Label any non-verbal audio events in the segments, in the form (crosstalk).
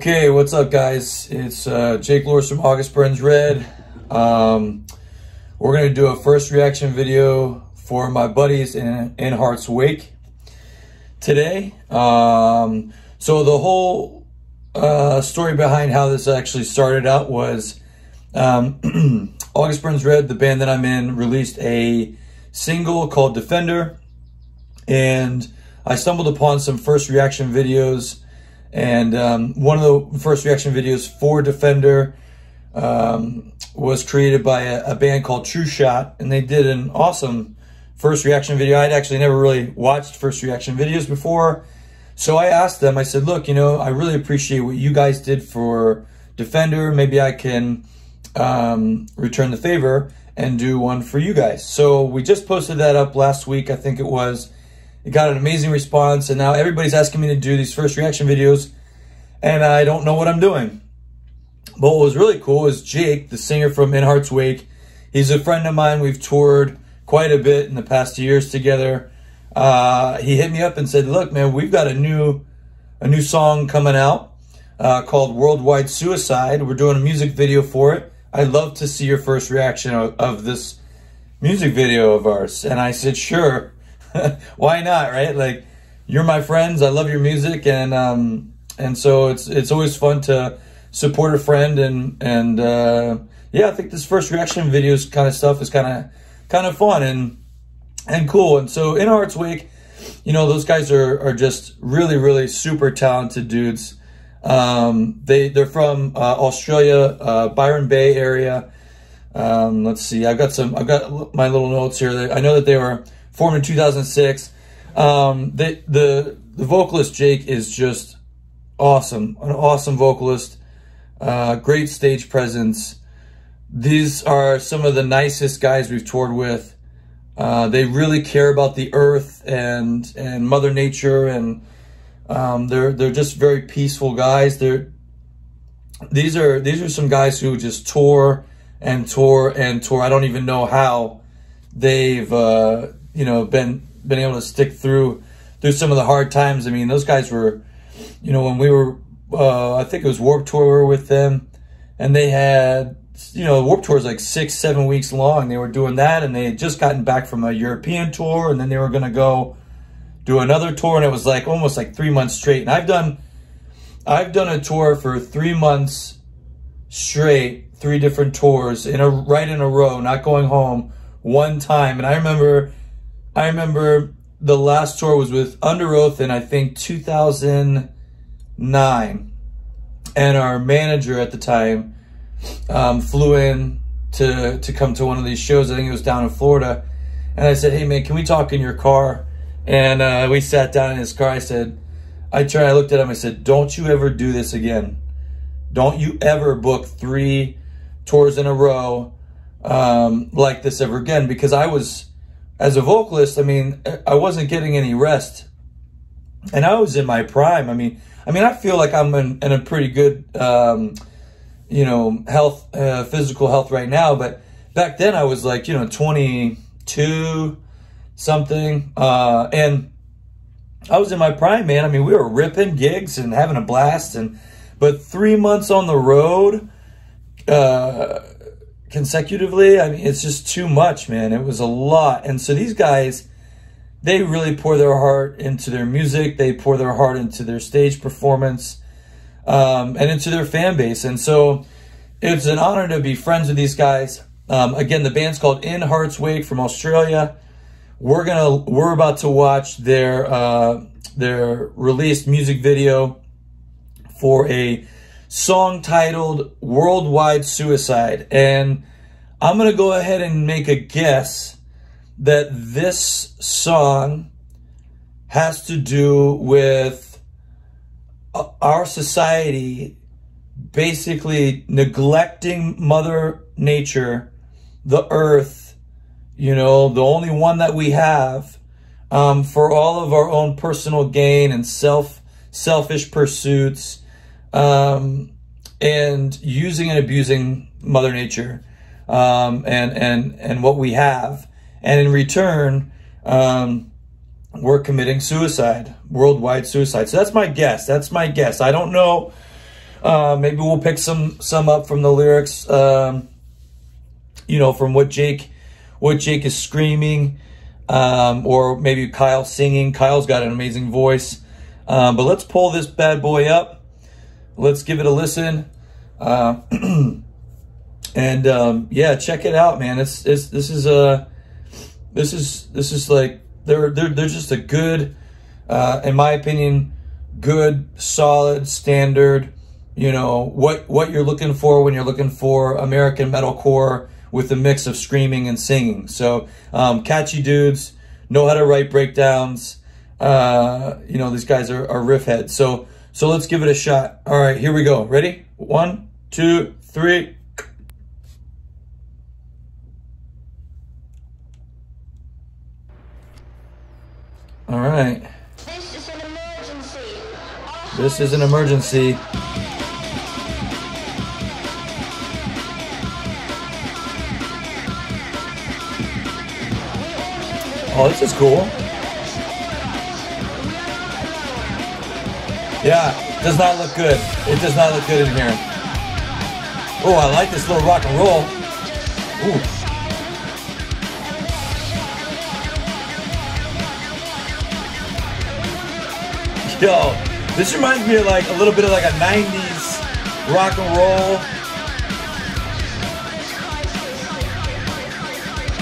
Okay, what's up, guys? It's uh, Jake Luhrs from August Burns Red. Um, we're to do a first reaction video for my buddies in, in Hearts Wake today. Um, so the whole uh, story behind how this actually started out was um, (clears throat) August Burns Red, the band that I'm in, released a single called Defender. And I stumbled upon some first reaction videos and um, one of the first reaction videos for Defender um, was created by a, a, band called True Shot, and they did an awesome first reaction video. I'd actually never really watched first reaction videos before. So I asked them, I said, look, you know, I really appreciate what you guys did for Defender. Maybe I can um, return the favor and do one for you guys. So we just posted that up last week, I think it was. It got an amazing response, and now everybody's asking me to do these first reaction videos, and I don't know what I'm doing. But what was really cool is Jake, the singer from In Hearts Wake. He's a friend of mine. We've toured quite a bit in the past years together. Uh, he hit me up and said, "Look, man, we've got a new a new song coming out uh, called Worldwide Suicide. We're doing a music video for it. I'd love to see your first reaction of, of this music video of ours." And I said, "Sure." (laughs) why not, right? Like, you're my friends. I love your music, and um, and so it's it's always fun to support a friend, and and uh, yeah, I think this first reaction videos kind of stuff is kind of kind of fun and and cool. And so in Hearts Wake, you know, those guys are are just really really super talented dudes. Um, they they're from uh, Australia, uh, Byron Bay area. Um, let's see, I've got some, I've got my little notes here. I know that they were formed in 2006. Um, the, the, the vocalist, Jake, is just awesome. An awesome vocalist. Uh, great stage presence. These are some of the nicest guys we've toured with. Uh, they really care about the earth and and Mother Nature, and um, they're they're just very peaceful guys. They're these are these are some guys who just tour and tour and tour. I don't even know how they've uh, you know, been been able to stick through through some of the hard times. I mean, those guys were, you know, when we were, uh, I think it was Warped Tour with them, and they had, you know, Warped Tour is like six, seven weeks long. They were doing that, and they had just gotten back from a European tour, and then they were going to go do another tour, and it was like almost like three months straight. And I've done, I've done a tour for three months straight, three different tours in a right in a row, not going home one time. And I remember I remember the last tour was with Underoath in I think 2009, and our manager at the time um, flew in to to come to one of these shows. I think it was down in Florida, and I said, "Hey man, can we talk in your car?" And uh, we sat down in his car. I said, "I tried." I looked at him. I said, "Don't you ever do this again. Don't you ever book three tours in a row um, like this ever again." Because I was as a vocalist, I mean, I wasn't getting any rest. And I was in my prime. I mean, I mean, I feel like I'm in, in a pretty good, um, you know, health, uh, physical health right now. But back then I was like, you know, 22 something. Uh, and I was in my prime, man. I mean, we were ripping gigs and having a blast. And, but three months on the road, uh, consecutively. I mean, it's just too much, man. It was a lot. And so these guys, they really pour their heart into their music. They pour their heart into their stage performance um, and into their fan base. And so it's an honor to be friends with these guys. Um, again, the band's called In Hearts Wake from Australia. We're gonna we're about to watch their uh, their released music video for a song titled Worldwide Suicide. And I'm going to go ahead and make a guess that this song has to do with uh, our society basically neglecting Mother Nature, the earth, you know, the only one that we have, um, for all of our own personal gain and self selfish pursuits um, and using and abusing Mother Nature um, and and and what we have, and in return, um, we're committing suicide, worldwide suicide. So that's my guess. That's my guess. I don't know. Uh, maybe we'll pick some some up from the lyrics. Um, you know, from what Jake what Jake is screaming, um, or maybe Kyle singing. Kyle's got an amazing voice. Um, but let's pull this bad boy up. Let's give it a listen. Uh, (clears throat) and um, yeah, check it out, man. It's, it's this is a this is this is like they're they're they're just a good, uh, in my opinion, good solid standard. You know what what you're looking for when you're looking for American metalcore with a mix of screaming and singing. So um, catchy dudes know how to write breakdowns. Uh, you know these guys are, are riff heads. So so let's give it a shot. All right, here we go. Ready? One, two, three. All right. This is an emergency. This is an emergency. Oh, this is cool. Yeah, does not look good. It does not look good in here. Oh, I like this little rock and roll. Ooh. Yo, this reminds me of like a little bit of like a 90s rock and roll.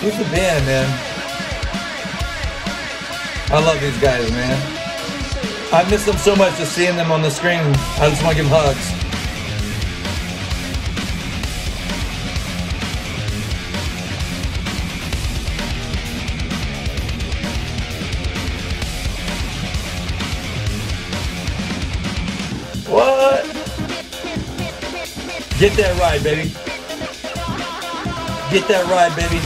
Who's the band, man? I love these guys, man. I miss them so much just seeing them on the screen. I just want to give hugs. What? Get that ride, baby. Get that ride, baby.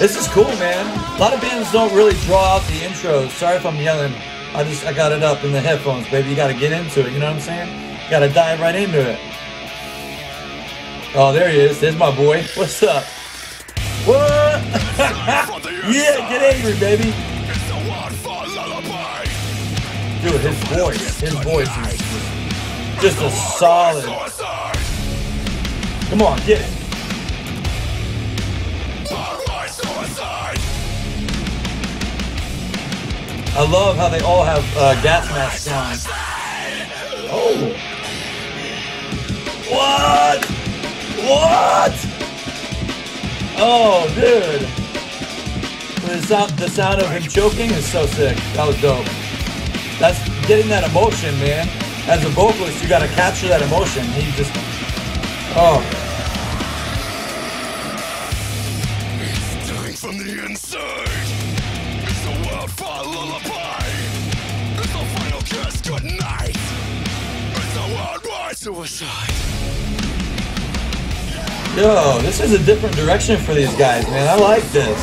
This is cool, man. A lot of bands don't really draw out the intros. Sorry if I'm yelling. I just I got it up in the headphones, baby. You gotta get into it, you know what I'm saying? Gotta dive right into it. Oh, there he is. There's my boy. What's up? What? (laughs) yeah, get angry, baby. Dude, his voice, his voice is just a solid. Come on, get it. I love how they all have uh, gas masks on. Oh. What? What? Oh, dude. The sound, the sound of him choking is so sick. That was dope. That's getting that emotion, man. As a vocalist, you got to capture that emotion. He just, oh. Suicide. Yo, this is a different direction for these guys, man. I like this.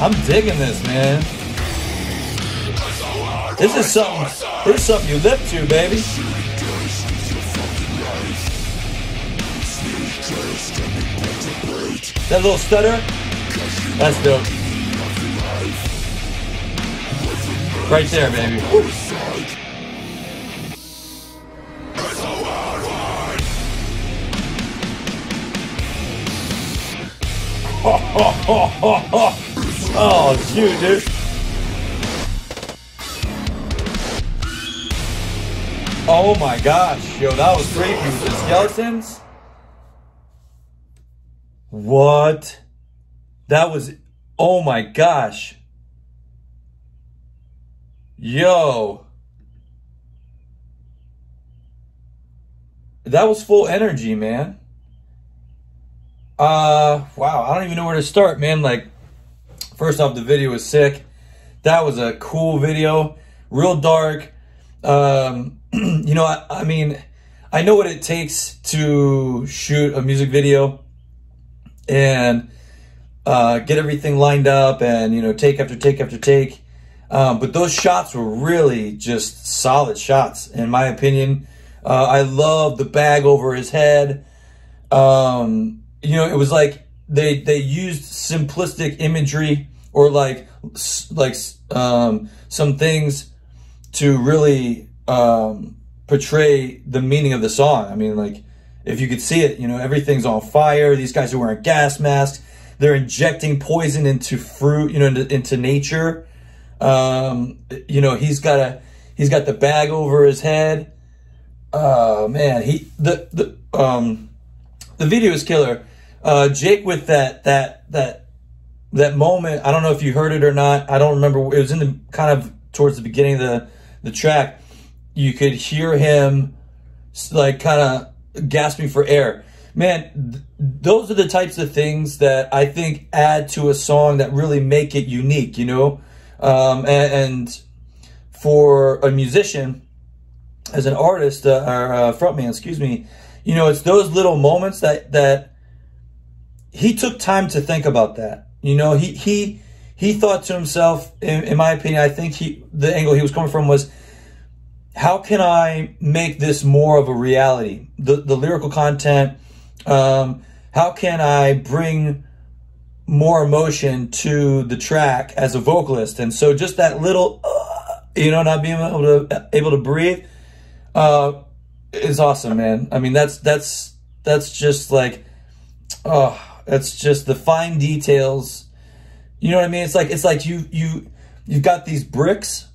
I'm digging this, man. This is something. This is something you live to, baby. That little stutter. That's dope. Right there, baby. Woo. Oh, shoot, dude. Oh my gosh, yo, that was creepy the skeletons. What? That was, oh my gosh. Yo. That was full energy, man. Uh, wow, I don't even know where to start, man. Like, first off, the video was sick. That was a cool video. Real dark. Um, (clears throat) you know, I, I mean, I know what it takes to shoot a music video and uh, get everything lined up and, you know, take after take after take. Um, but those shots were really just solid shots, in my opinion. Uh, I love the bag over his head. Um, you know, it was like they they used simplistic imagery or like like um, some things to really um, portray the meaning of the song. I mean, like if you could see it, you know, everything's on fire. These guys are wearing gas masks. They're injecting poison into fruit, you know, into, into nature. Um, you know, he's got a he's got the bag over his head. Oh man, he the the um the video is killer. Uh, Jake with that that that that moment. I don't know if you heard it or not. I don't remember. It was in the kind of towards the beginning of the the track. You could hear him like kind of gasping for air. Man, th- those are the types of things that I think add to a song that really make it unique. You know, um, and, and for a musician as an artist uh, or uh, frontman, excuse me, you know, it's those little moments that that he took time to think about that. You know, he he he thought to himself, in, in my opinion, I think he the angle he was coming from was, how can I make this more of a reality? The the lyrical content. Um, how can I bring more emotion to the track as a vocalist? And so just that little, uh, you know, not being able to able to breathe uh, is awesome, man. I mean, that's that's that's just like, oh, that's just the fine details. You know what I mean? It's like it's like you you you've got these bricks,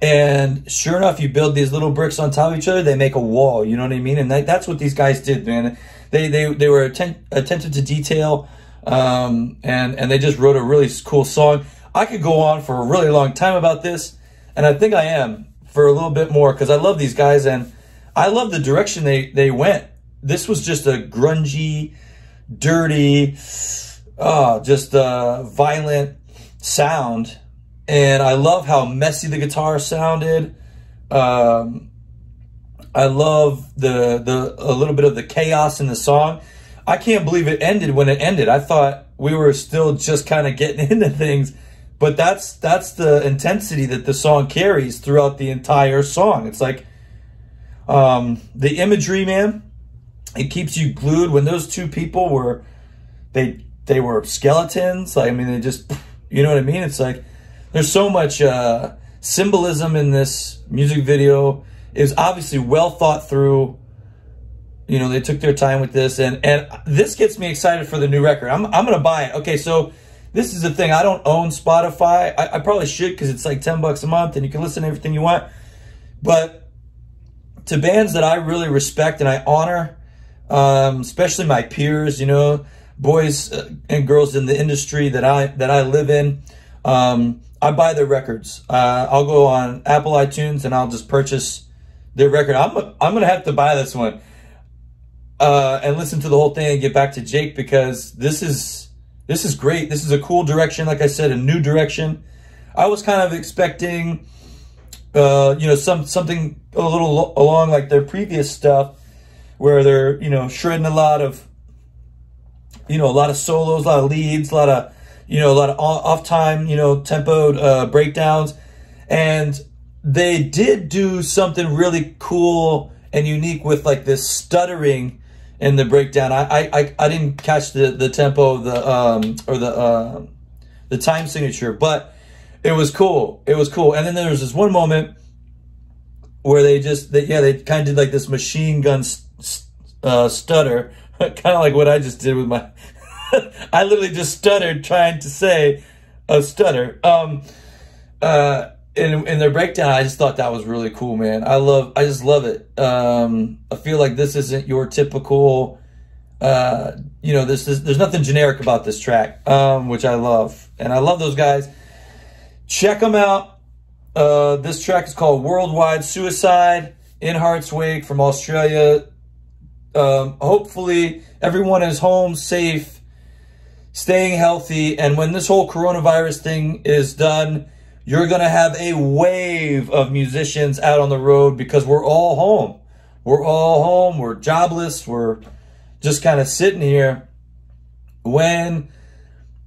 and sure enough, you build these little bricks on top of each other. They make a wall. You know what I mean? And that, that's what these guys did, man. They they they were atten- attentive to detail, um, and and they just wrote a really cool song. I could go on for a really long time about this, and I think I am for a little bit more because I love these guys and I love the direction they they went. This was just a grungy, dirty, uh, just a violent sound, and I love how messy the guitar sounded. Um, I love the the a little bit of the chaos in the song. I can't believe it ended when it ended. I thought we were still just kind of getting (laughs) into things, but that's that's the intensity that the song carries throughout the entire song. It's like um, the imagery, man. It keeps you glued. When those two people were, they they were skeletons. Like I mean, they just, you know what I mean. It's like there's so much uh, symbolism in this music video. It was obviously well thought through. You know, they took their time with this, and and this gets me excited for the new record. I'm I'm gonna buy it. Okay, so this is the thing. I don't own Spotify. I, I probably should because it's like ten bucks a month, and you can listen to everything you want. But to bands that I really respect and I honor, um, especially my peers, you know, boys uh, and girls in the industry that I that I live in. Um, I buy their records. Uh, I'll go on Apple iTunes and I'll just purchase their record. I'm I'm gonna have to buy this one uh, and listen to the whole thing and get back to Jake because this is this is great. This is a cool direction. Like I said, a new direction. I was kind of expecting, uh, you know, some something a little along like their previous stuff, where they're you know shredding a lot of, you know, a lot of solos, a lot of leads, a lot of, you know, a lot of off time, you know, tempoed uh, breakdowns, and they did do something really cool and unique with like this stuttering in the breakdown. I I, I, didn't catch the, the tempo of the um or the uh, the time signature, but it was cool. It was cool. And then there was this one moment where they just they, yeah they kind of did like this machine gun s- s- uh, stutter, (laughs) kind of like what I just did with my. (laughs) I literally just stuttered trying to say a stutter. Um, uh, in in their breakdown, I just thought that was really cool, man. I love, I just love it. Um, I feel like this isn't your typical, uh, you know, this is there's nothing generic about this track, um, which I love, and I love those guys. Check them out. Uh, this track is called Worldwide Suicide in Hearts Wake from Australia. Um, hopefully, everyone is home safe, staying healthy, and when this whole coronavirus thing is done, you're going to have a wave of musicians out on the road because we're all home. We're all home. We're jobless. We're just kind of sitting here. When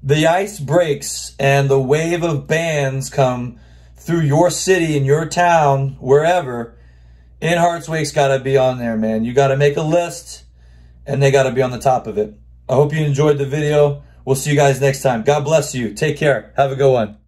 the ice breaks and the wave of bands come through your city and your town, wherever, In Hearts Wake's got to be on there, man. You got to make a list and they got to be on the top of it. I hope you enjoyed the video. We'll see you guys next time. God bless you. Take care. Have a good one.